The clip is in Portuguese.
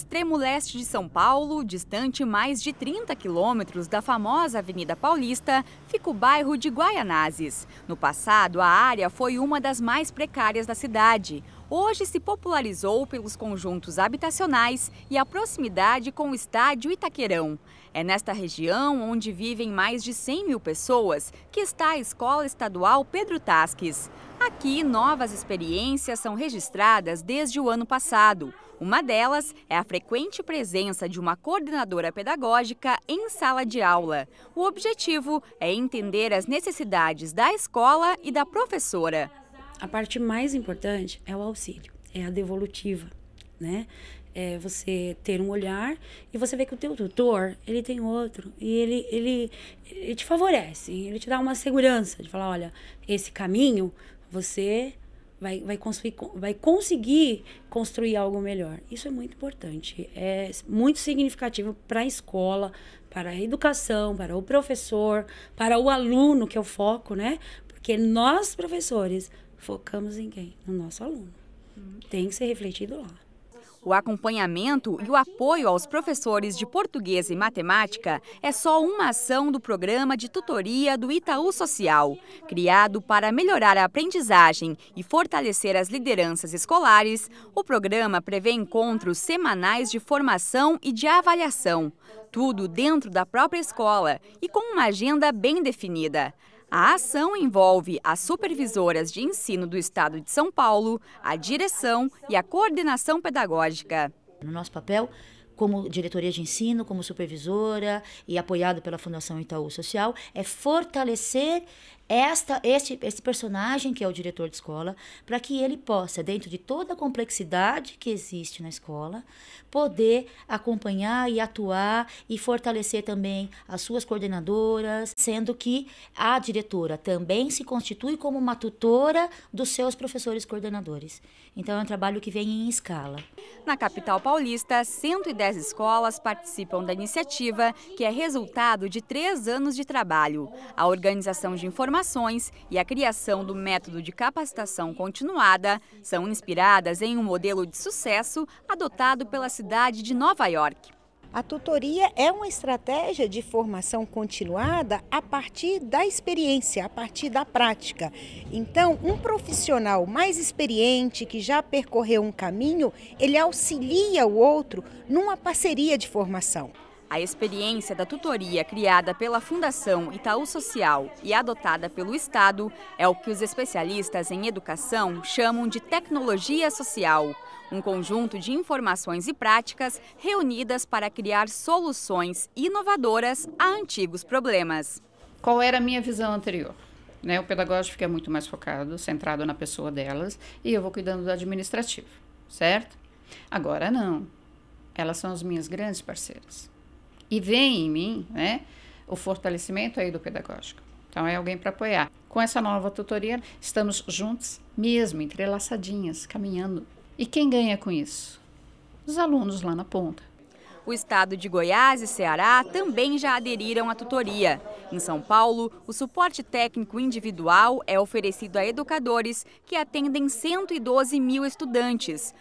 extremo leste de São Paulo, distante mais de 30 quilômetros da famosa Avenida Paulista, fica o bairro de Guaianazes. No passado, a área foi uma das mais precárias da cidade. Hoje se popularizou pelos conjuntos habitacionais e a proximidade com o estádio Itaquerão. É nesta região, onde vivem mais de 100 mil pessoas, que está a Escola Estadual Pedro Tasques. Aqui, novas experiências são registradas desde o ano passado. Uma delas é a frequente presença de uma coordenadora pedagógica em sala de aula. O objetivo é entender as necessidades da escola e da professora. A parte mais importante é o auxílio, é a devolutiva, né? É você ter um olhar e você vê que o teu tutor, ele tem outro e ele, ele, ele te favorece, ele te dá uma segurança de falar, olha, esse caminho você vai, vai, construir, vai conseguir construir algo melhor. Isso é muito importante. É muito significativo para a escola, para a educação, para o professor, para o aluno, que é o foco, né? Porque nós, professores, focamos em quem? No nosso aluno. Tem que ser refletido lá. O acompanhamento e o apoio aos professores de português e matemática é só uma ação do programa de tutoria do Itaú Social. Criado para melhorar a aprendizagem e fortalecer as lideranças escolares, o programa prevê encontros semanais de formação e de avaliação. Tudo dentro da própria escola e com uma agenda bem definida. A ação envolve as supervisoras de ensino do Estado de São Paulo, a direção e a coordenação pedagógica. No nosso papel, como diretoria de ensino, como supervisora e apoiado pela Fundação Itaú Social, é fortalecer esta, este, esse personagem que é o diretor de escola, para que ele possa, dentro de toda a complexidade que existe na escola, poder acompanhar e atuar e fortalecer também as suas coordenadoras, sendo que a diretora também se constitui como uma tutora dos seus professores coordenadores. Então é um trabalho que vem em escala. Na capital paulista, 110 escolas participam da iniciativa, que é resultado de três anos de trabalho. A organização de informações e a criação do método de capacitação continuada são inspiradas em um modelo de sucesso adotado pela cidade de Nova York. A tutoria é uma estratégia de formação continuada a partir da experiência, a partir da prática. Então, um profissional mais experiente, que já percorreu um caminho, ele auxilia o outro numa parceria de formação. A experiência da tutoria criada pela Fundação Itaú Social e adotada pelo Estado é o que os especialistas em educação chamam de tecnologia social, um conjunto de informações e práticas reunidas para criar soluções inovadoras a antigos problemas. Qual era a minha visão anterior? Né, o pedagógico fica muito mais focado, centrado na pessoa delas, e eu vou cuidando do administrativo, certo? Agora não. Elas são as minhas grandes parceiras e vem em mim, né, o fortalecimento aí do pedagógico. Então é alguém para apoiar. Com essa nova tutoria, estamos juntos mesmo, entrelaçadinhas, caminhando. E quem ganha com isso? Os alunos lá na ponta. O estado de Goiás e Ceará também já aderiram à tutoria. Em São Paulo, o suporte técnico individual é oferecido a educadores que atendem 112 mil estudantes.